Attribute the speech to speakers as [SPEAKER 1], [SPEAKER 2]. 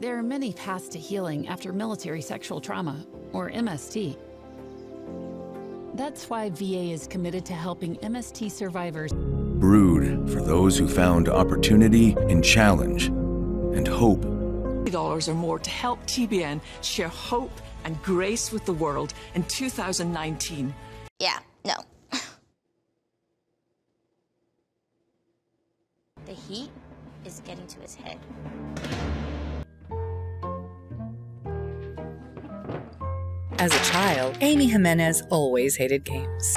[SPEAKER 1] There are many paths to healing after military sexual trauma, or MST. That's why VA is committed to helping MST survivors.
[SPEAKER 2] Brood for those who found opportunity in challenge and hope.
[SPEAKER 3] Dollars or more to help TBN share hope and grace with the world in 2019.
[SPEAKER 4] Yeah, no. the heat is getting to his head.
[SPEAKER 5] As a child, Amy Jimenez always hated games.